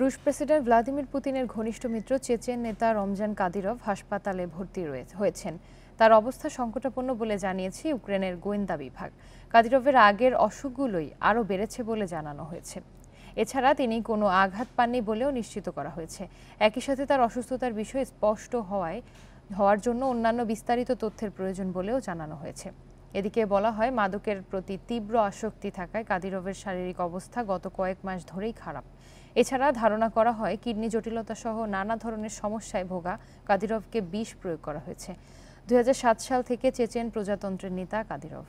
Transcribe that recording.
রুশ president Vladimir পুতিনের ঘনিষ্ঠ মিত্র চেচেন নেতা রমজান কাদিরভ হাসপাতালে ভর্তি হয়েছেন। তার অবস্থা সংকটাপন্ন বলে জানিয়েছে ইউক্রেনের গোয়েন্দা বিভাগ। কাদিরভের আগের অসুখগুলোই আরও বেড়েছে বলে জানানো হয়েছে। এছাড়া তিনি কোনো আঘাত পাননি বলেও নিশ্চিত করা হয়েছে। একই সাথে তার অসুস্থতার বিষয়ে স্পষ্ট হওয়ায়, হওয়ার জন্য অন্যান্য বিস্তারিত তথ্যের প্রয়োজন বলেও জানানো হয়েছে। এদিকে বলা হয়, মাদকের প্রতি তীব্র আসক্তি থাকায় কাদিরভের শারীরিক অবস্থা গত কয়েক মাস ধরেই খারাপ। এছাড়া ধারণা করা হয়, কিডনি জটিলতা সহ নানা ধরনের সমস্যায় ভোগা কাদিরভকে বিষ প্রয়োগ করা হয়েছে। দুই হাজার সাত সাল থেকে চেচেন প্রজাতন্ত্রের নেতা কাদিরভ।